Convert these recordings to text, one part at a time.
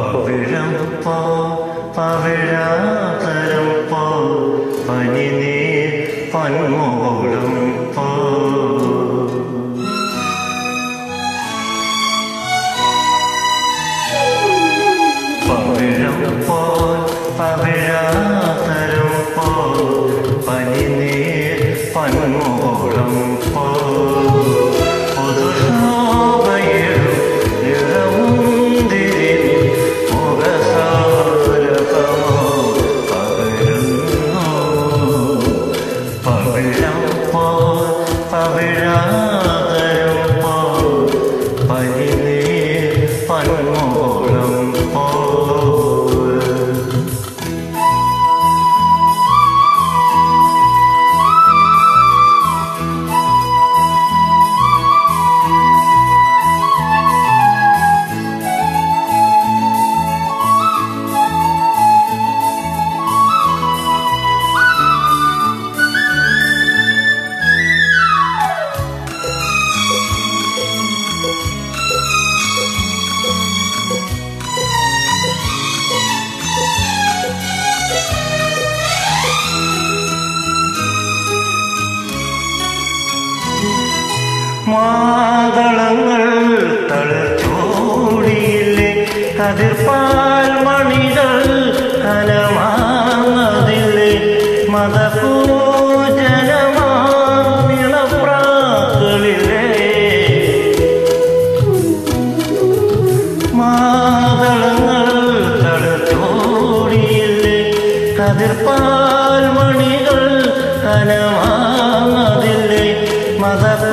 പവിഴം പോ പവിഴാതരം പോ പനിനീ പന്മോളും പോ പവിഴം പവിഴാതരം മാതളങ്ങൾ തളച്ചോടിയില്ലേ അതിർപ്പാൽ മണികൾ കനമാങ്ങതില്ലേ? മതപൂജനമാളപ്രാക്കളില്ലേ മാതളങ്ങൾ തളച്ചോടിയില്ലേ അതിർപ്പാൽ മണികൾ കനമാങ്ങതില്ലേ? മതപൂ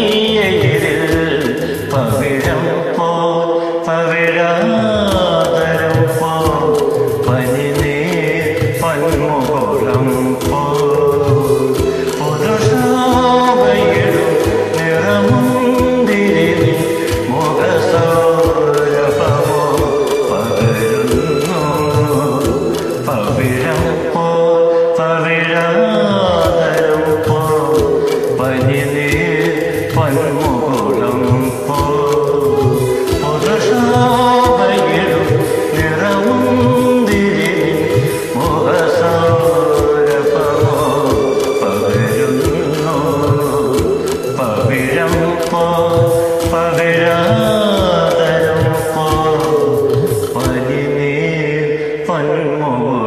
哦，